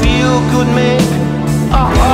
feel good, make a heart.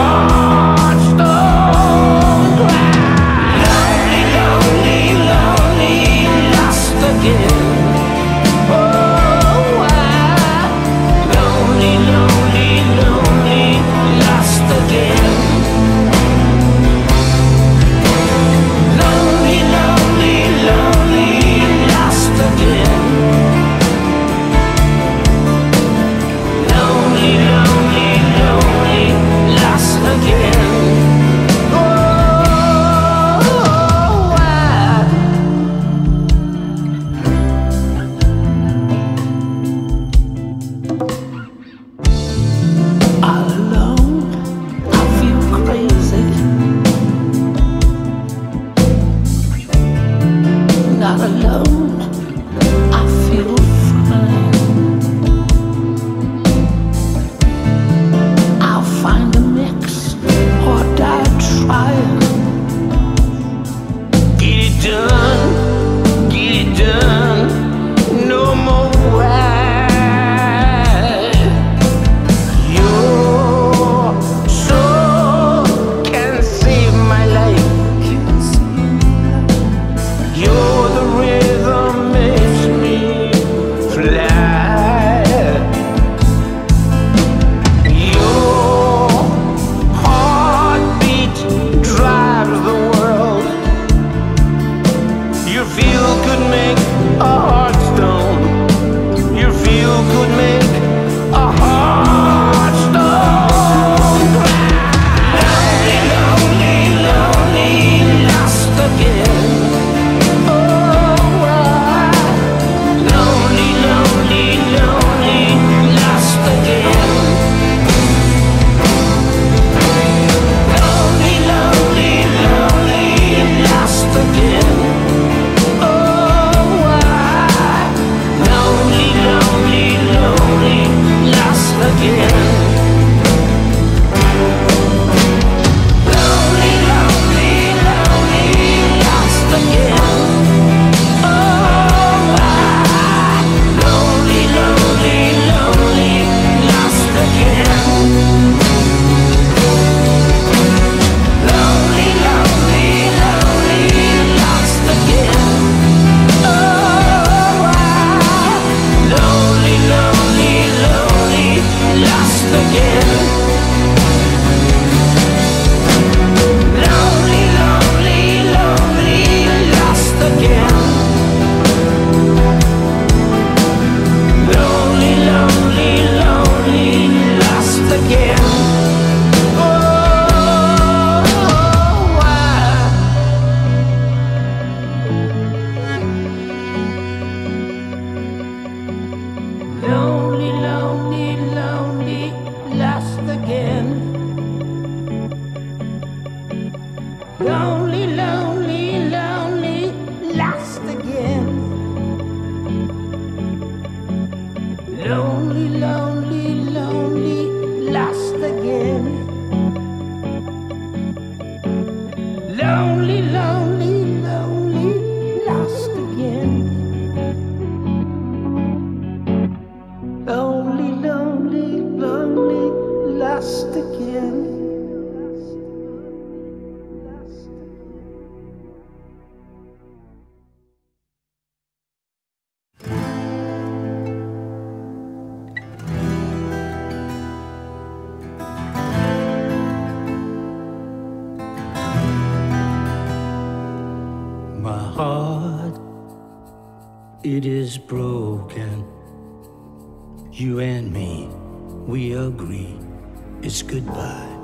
It is broken. You and me, we agree. It's goodbye.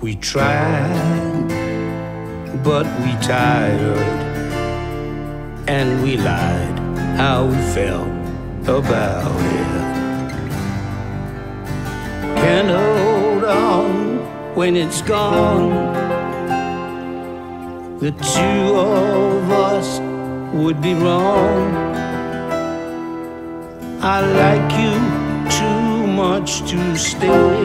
We tried, but we tired. And we lied how we felt about it. Can't hold on when it's gone. The two of us would be wrong. I like you too much to stay.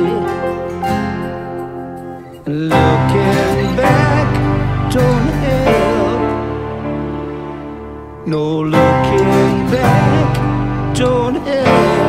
Looking back don't help. No looking back don't help.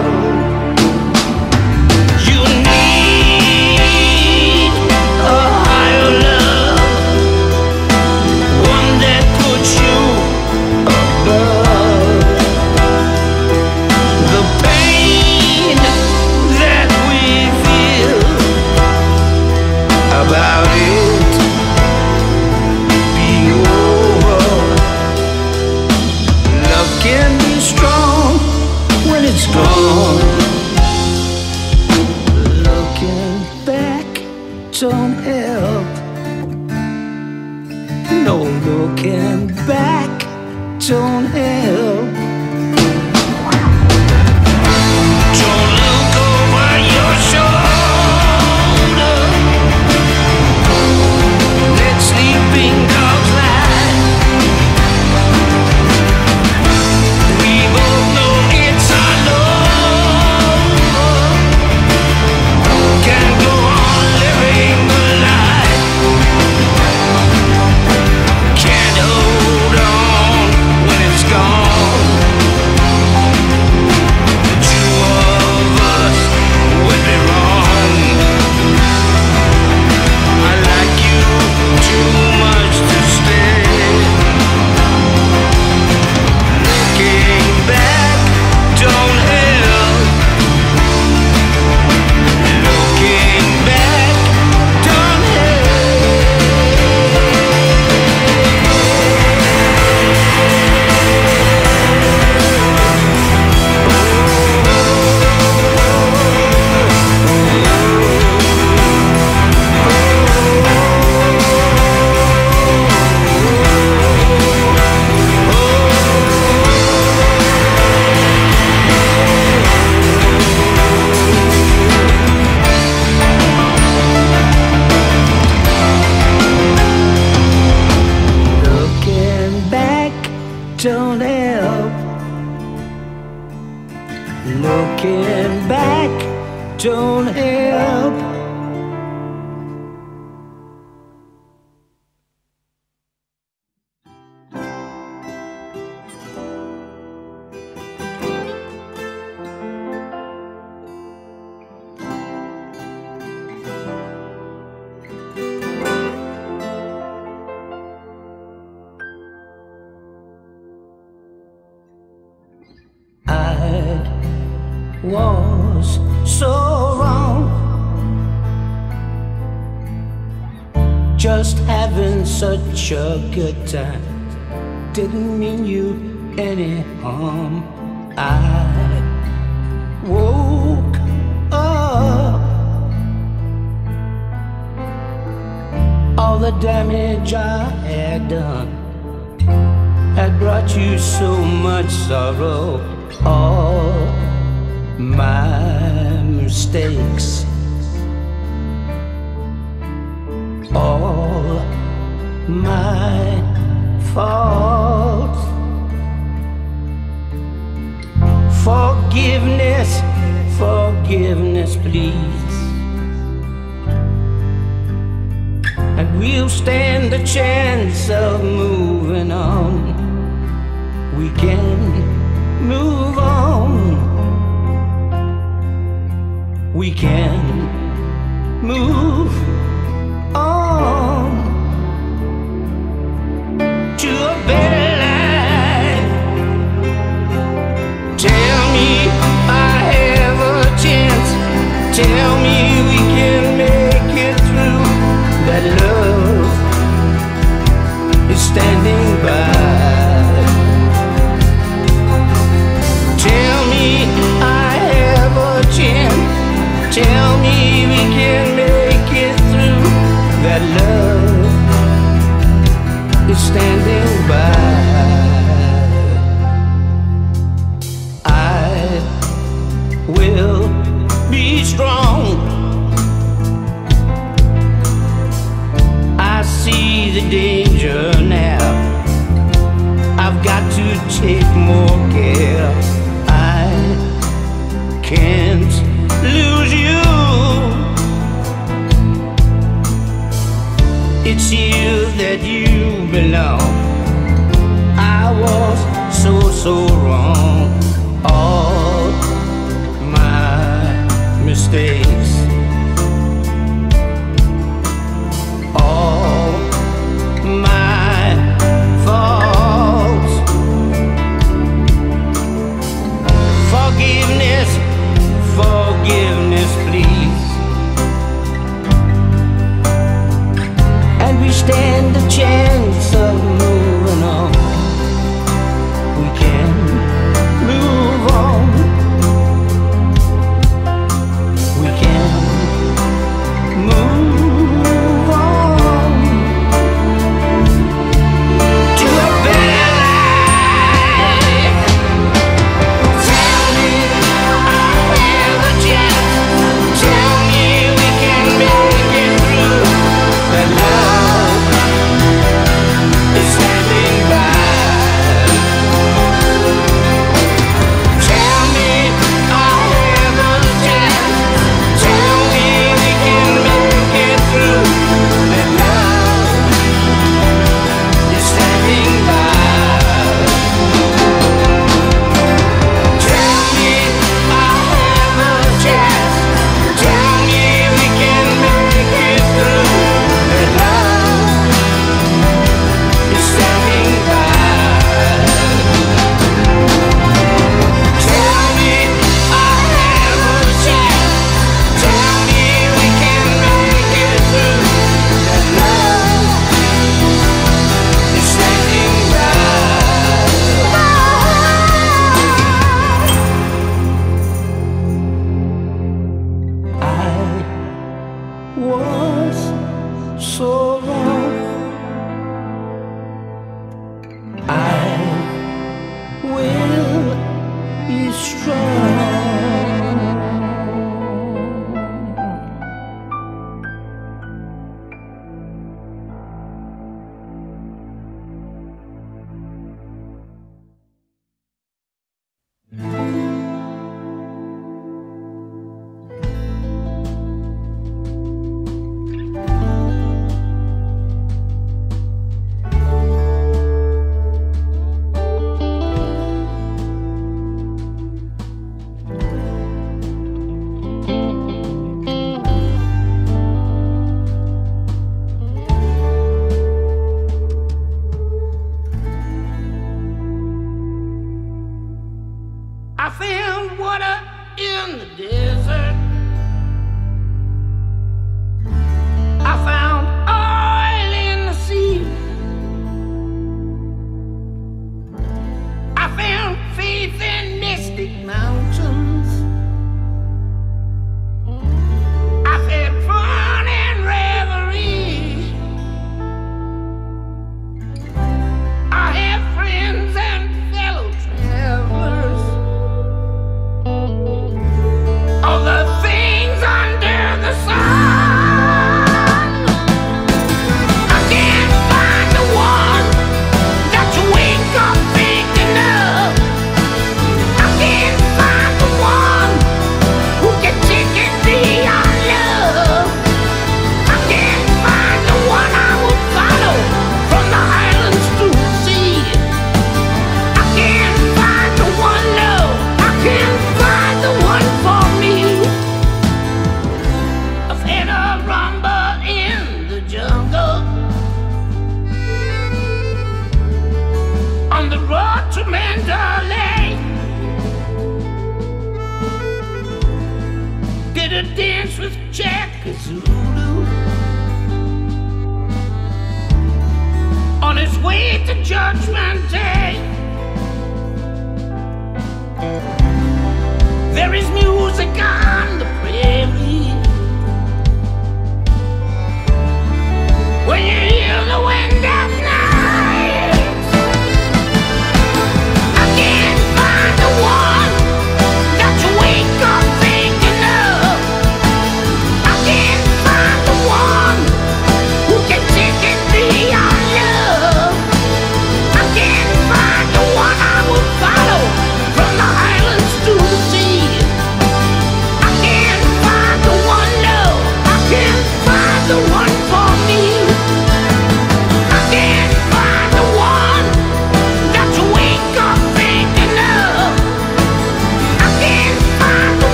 all my mistakes. All my faults. Forgiveness, forgiveness, please. And we'll stand the chance of moving on. We can move on. We can move on to a better. Tell me we can make it through. That love is standing belong. I was so, so wrong. All my mistakes.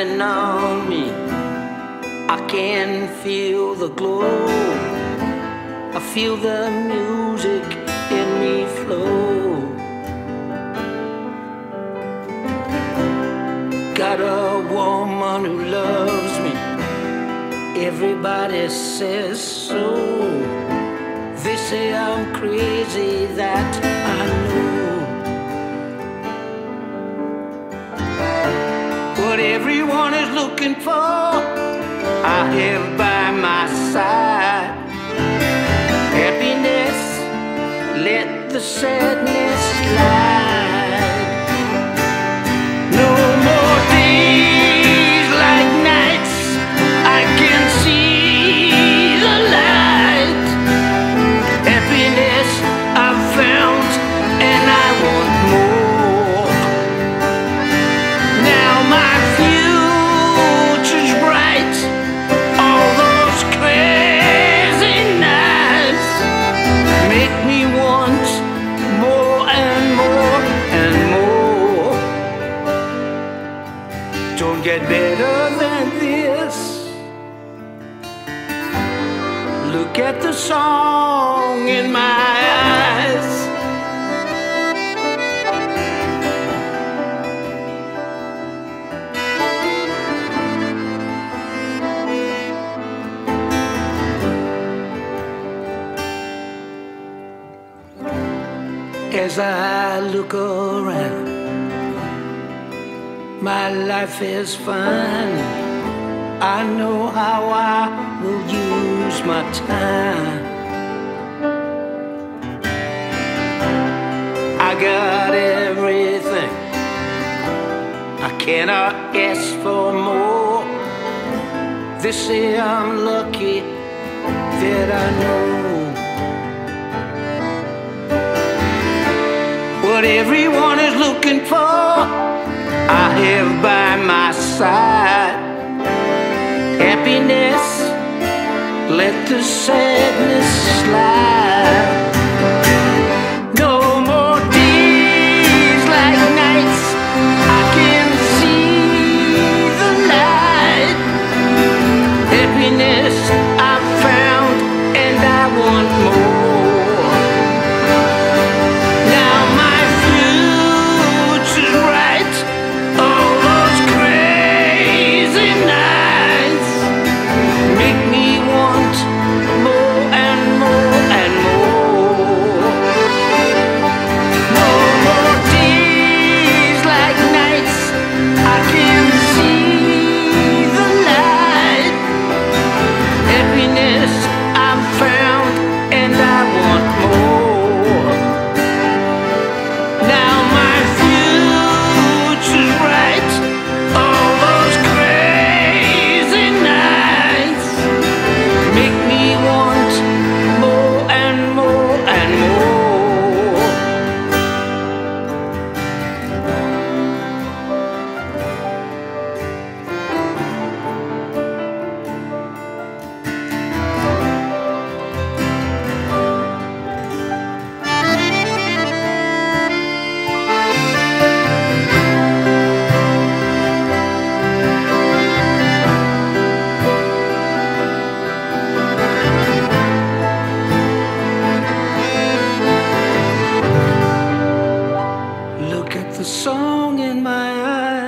on me. I can feel the glow. I feel the music in me flow. Got a woman who loves me. Everybody says so. They say I'm crazy, that I know. everyone is looking for. I have by my side happiness. Let the sadness slide. I look around, my life is fine. I know how I will use my time. I got everything. I cannot ask for more. They say I'm lucky that I know. What everyone is looking for, I have by my side. Happiness, let the sadness slide. in my eyes.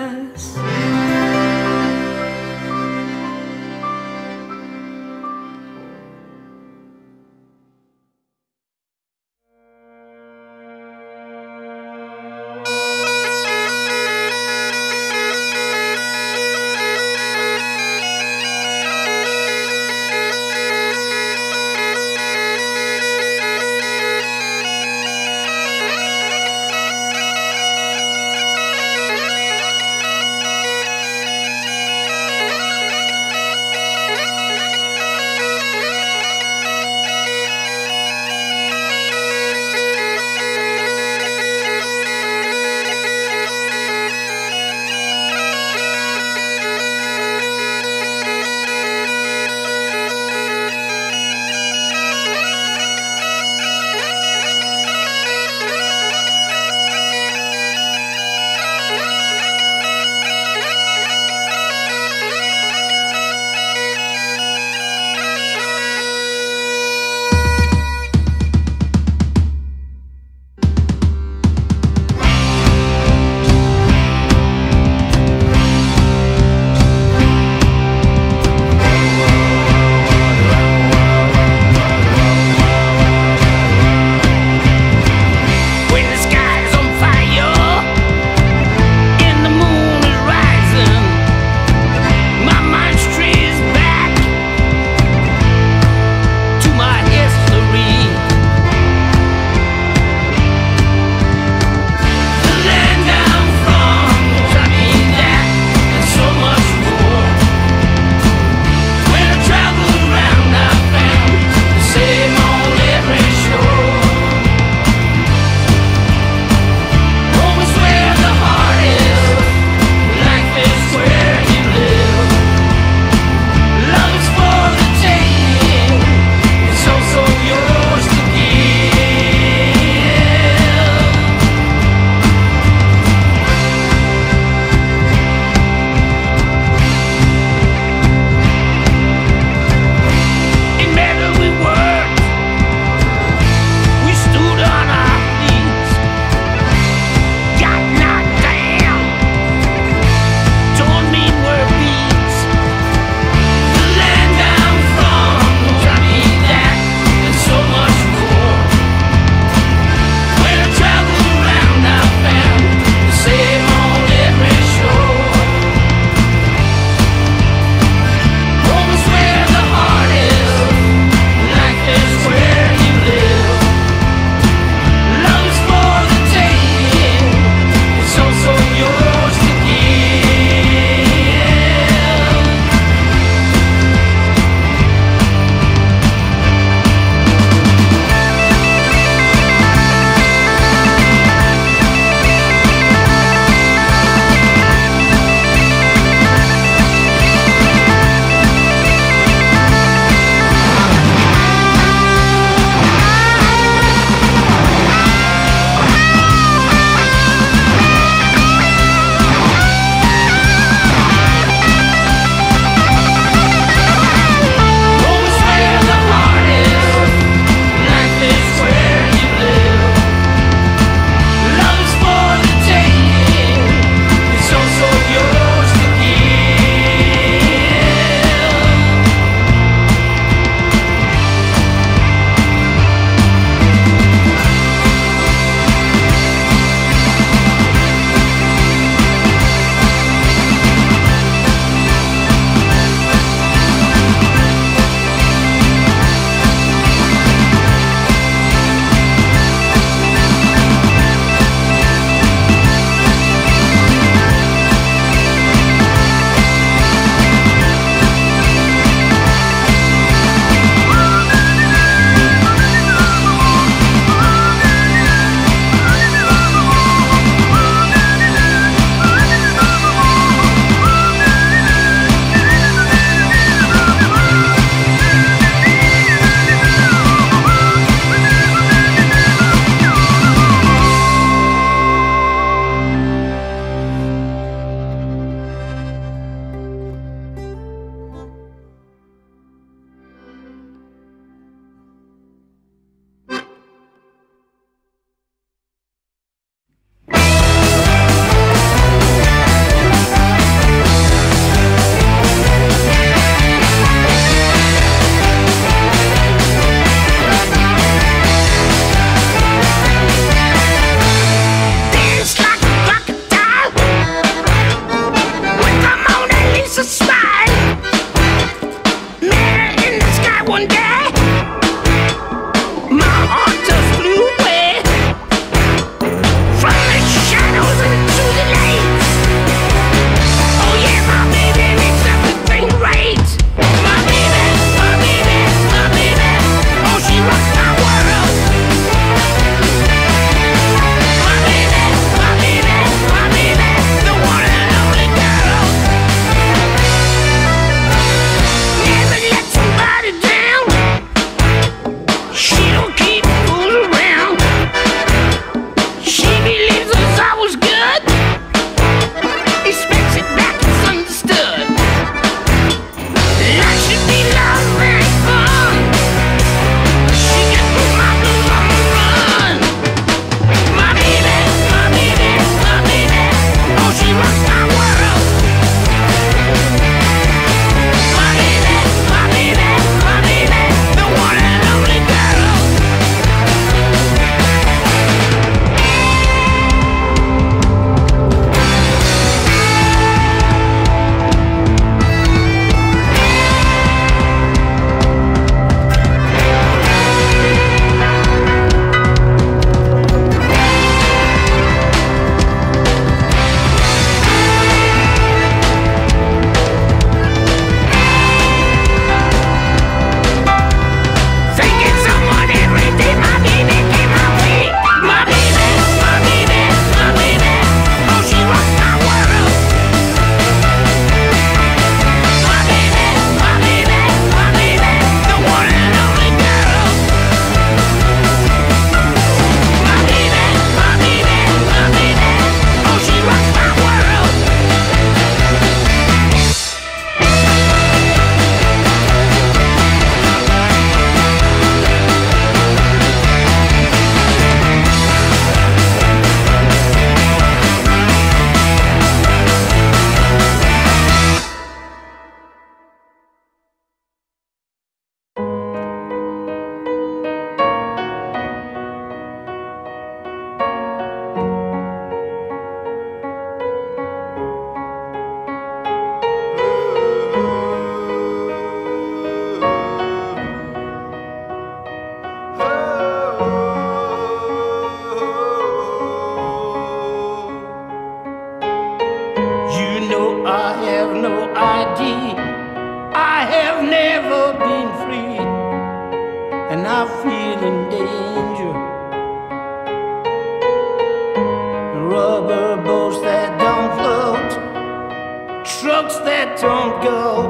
trucks that don't go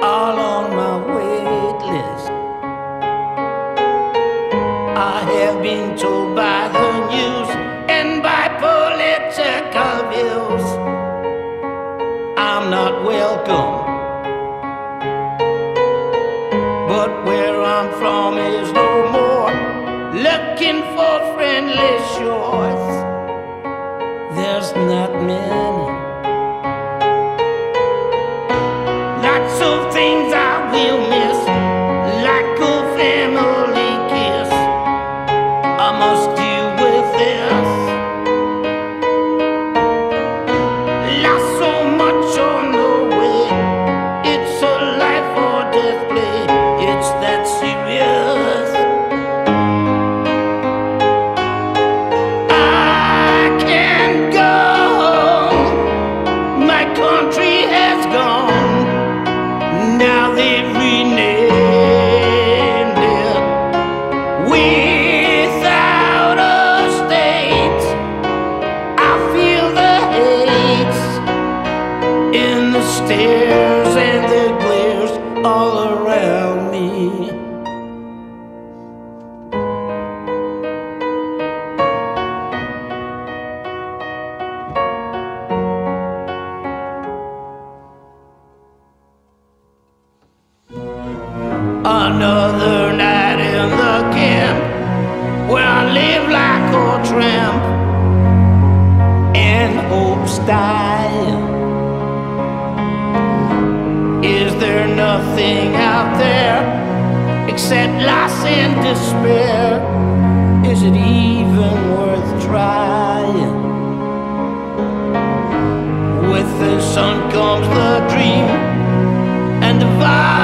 all on my wait list. I have been told by the news and by political views I'm not welcome. But where I'm from is no more looking for friendly shores. There's not many.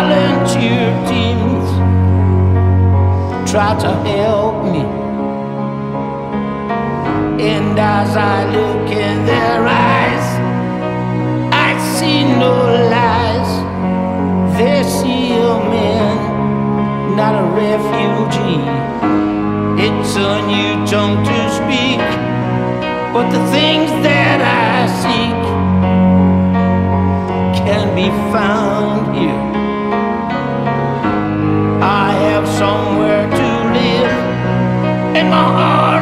volunteer teams try to help me. And as I look in their eyes, I see no lies. They see a man, not a refugee. It's a new tongue to speak, but the things that I seek can be found here. somewhere to live, and my heart.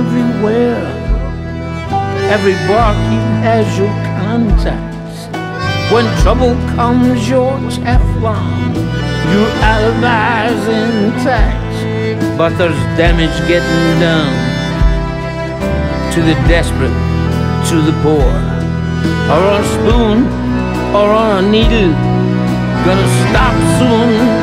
everywhere. Every bark you has your contacts. When trouble comes, your Teflon, your alibi's intact. But there's damage getting done to the desperate, to the poor. Or a spoon, or a needle, gonna stop soon.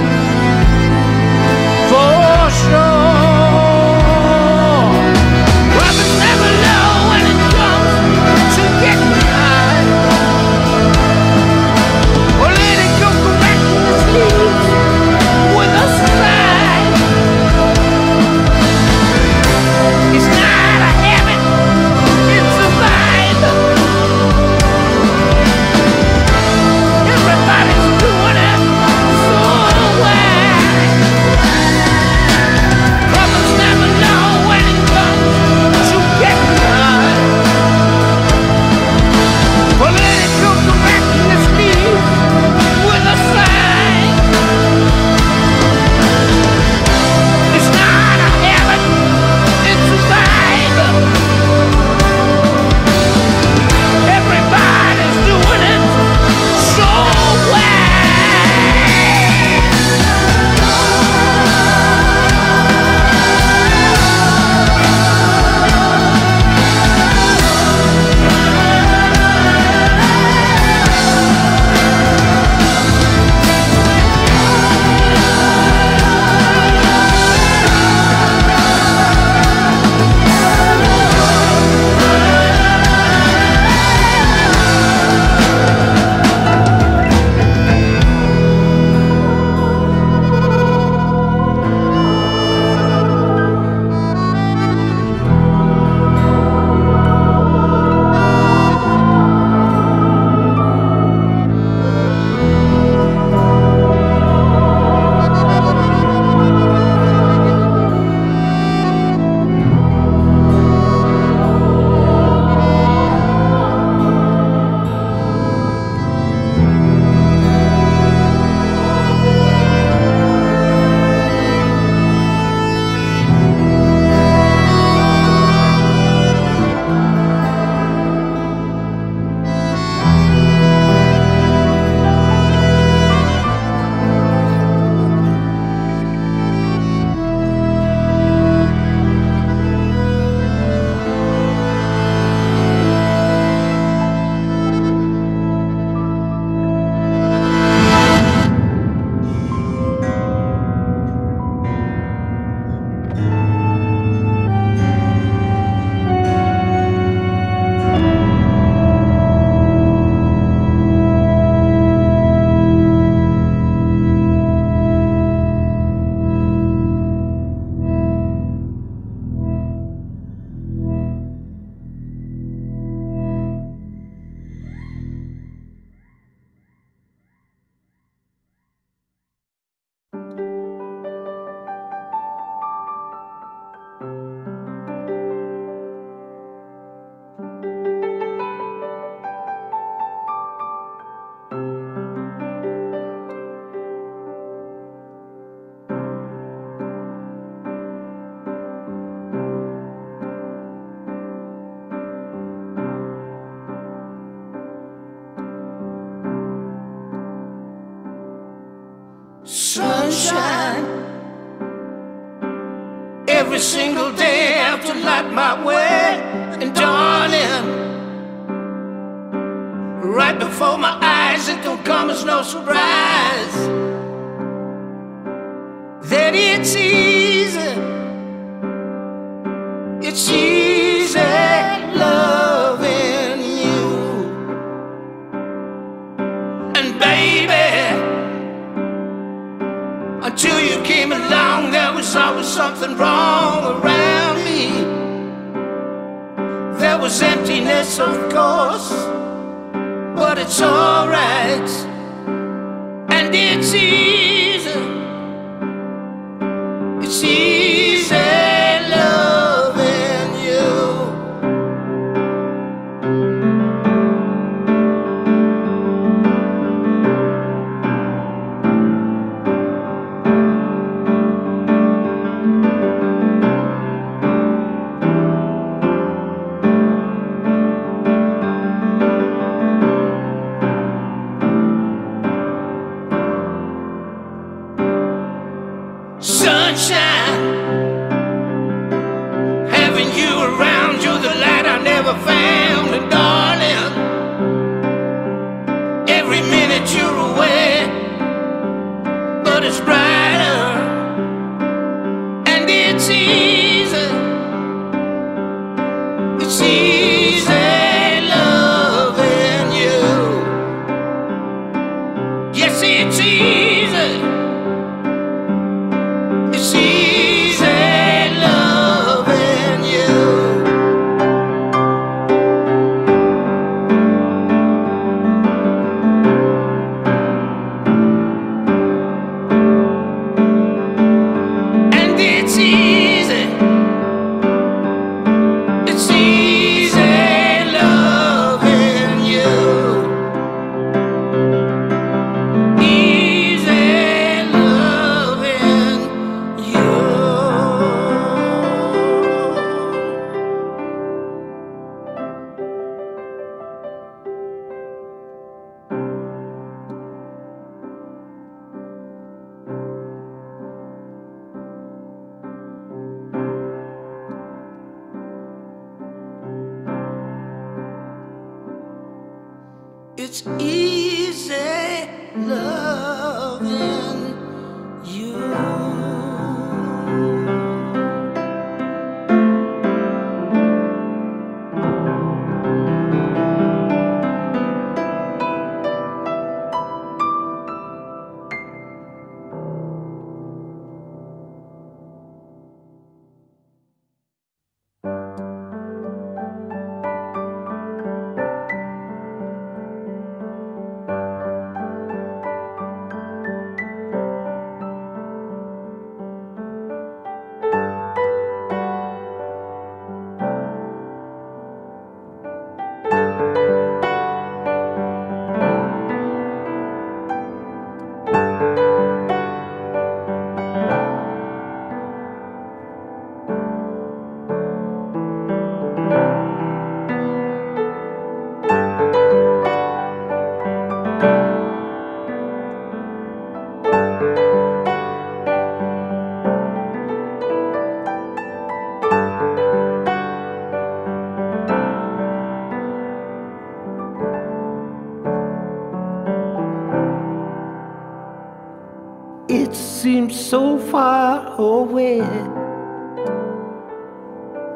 Far away.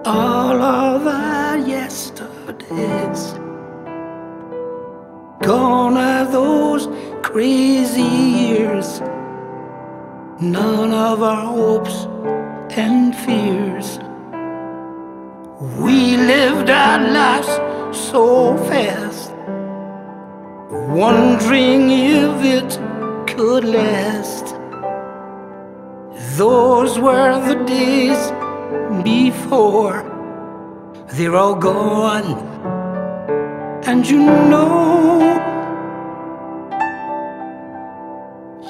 All of our yesterdays. Gone are those crazy years. None of our hopes and fears. We lived our lives so fast, wondering if it could last. Those were the days before, they're all gone. And you know,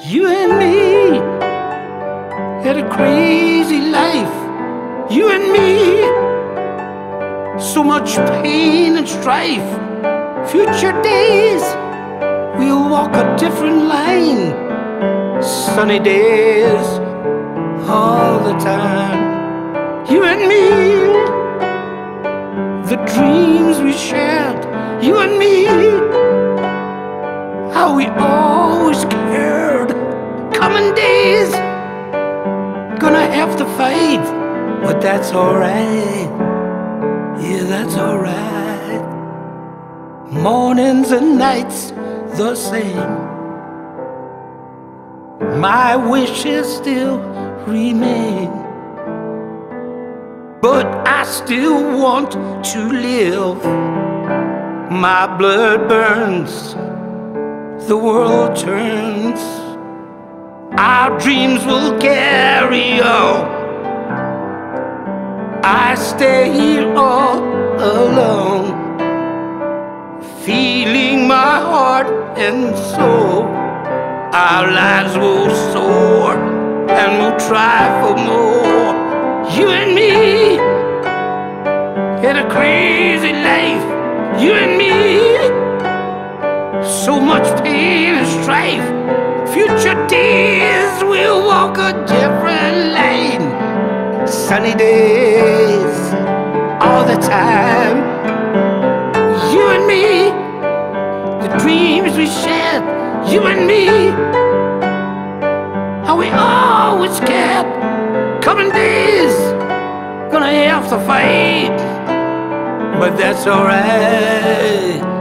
you and me had a crazy life. You and me, so much pain and strife. Future days, we'll walk a different line. sunny days all the time. You and me, the dreams we shared, you and me, how we always cared. Coming days, gonna have to fight, but that's alright. Yeah, that's alright. Mornings and nights the same. My wish is still remain. But I still want to live. My blood burns, the world turns. Our dreams will carry on. I stay here all alone, feeling my heart and soul. Our lives will soar and we'll try for more. You and me in a crazy life. You and me, so much pain and strife. Future days we'll walk a different lane. Sunny days all the time. You and me, the dreams we shared. You and me, how we always kept. Coming days, gonna have to fight, but that's alright.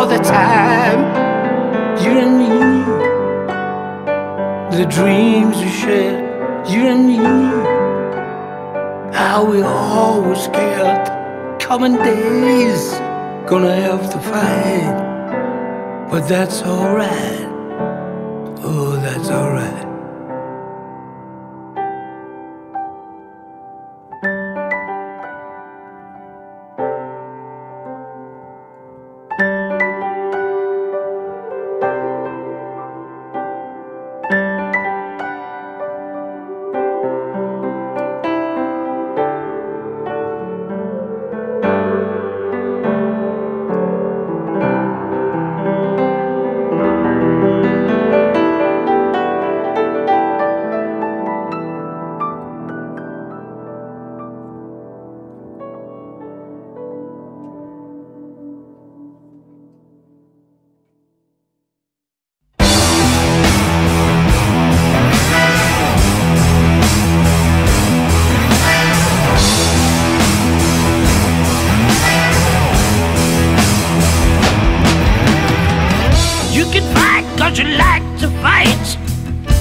All the time. You and me, the dreams we share. You and me, how we always cared. Coming days gonna have to fight, but that's alright.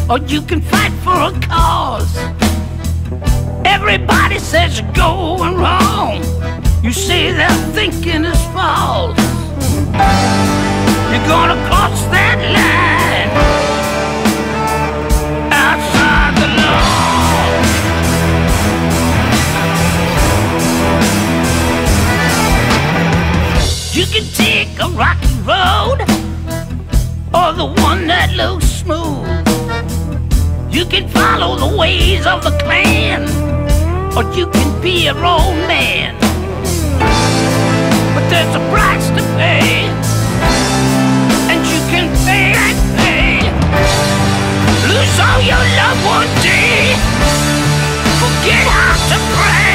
Or you can fight for a cause. Everybody says you're going wrong. You say their thinking is false. You're gonna cross that line outside the law. You can take a rocky road or the one that looks smooth. You can follow the ways of the clan, or you can be your own man. But there's a price to pay, and you can pay and pay. Lose all your love one day, forget how to pray.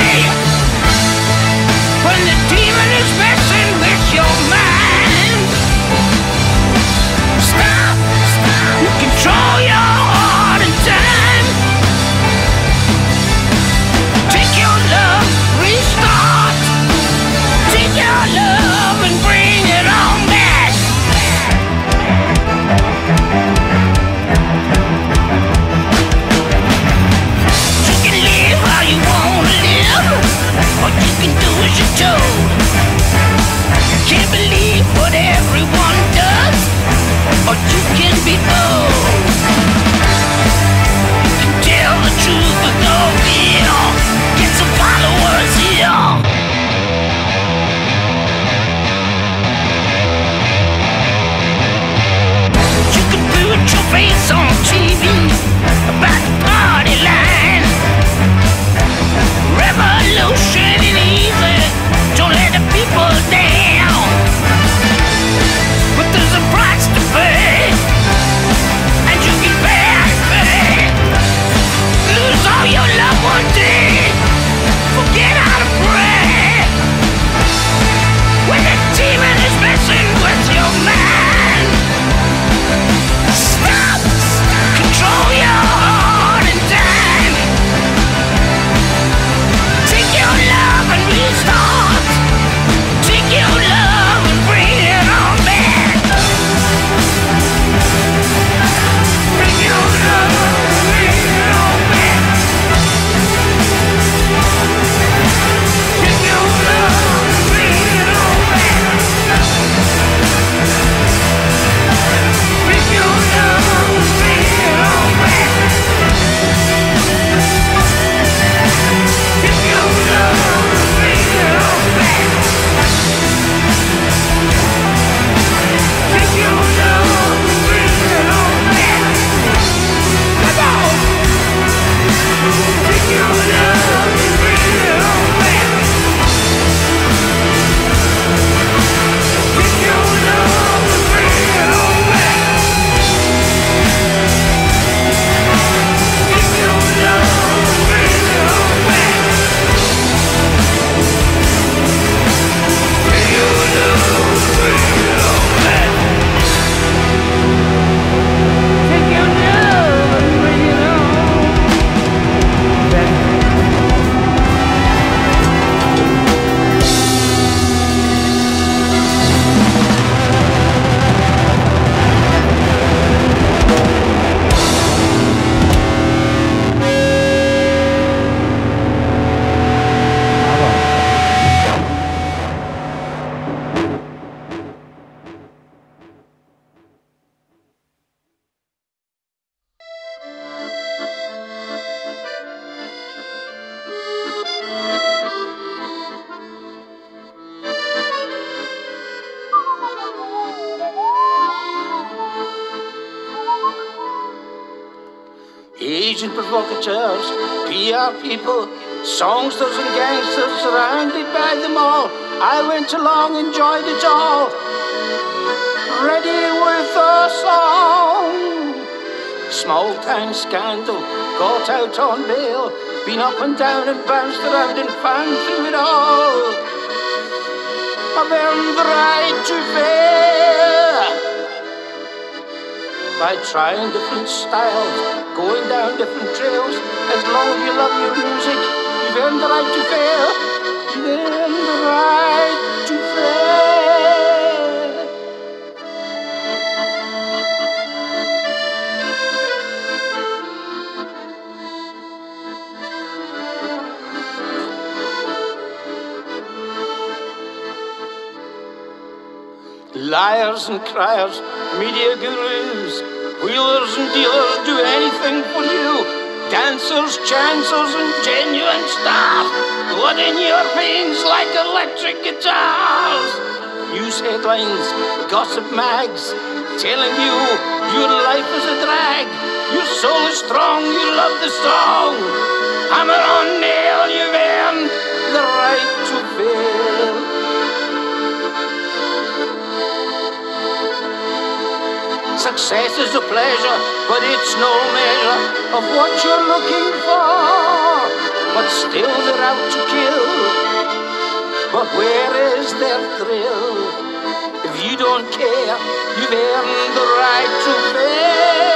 can do as you're told. Can't believe what everyone does, you can be bold. Tell the truth no. Get some followers here. your face on TV about Asian provocateurs, PR people, songsters and gangsters surrounded by them all. I went along, enjoyed it all. Ready with a song. Small town scandal, got out on bail. Been up and down and bounced around and found through it all. I've earned the right to fail by trying different styles, going down different trails. As long as you love your music, you've earned the right to fail. You've earned the right to fail. Liars and criers, media gurus, wheelers and dealers do anything for you. Dancers, chancers, and genuine stars, blood in your veins like electric guitars. News headlines, gossip mags, telling you your life is a drag. Your soul is strong, you love the song. Hammer on nail, you've earned the right Success is a pleasure, but it's no measure of what you're looking for. But still they're out to kill. But where is their thrill? If you don't care, you've earned the right to fail.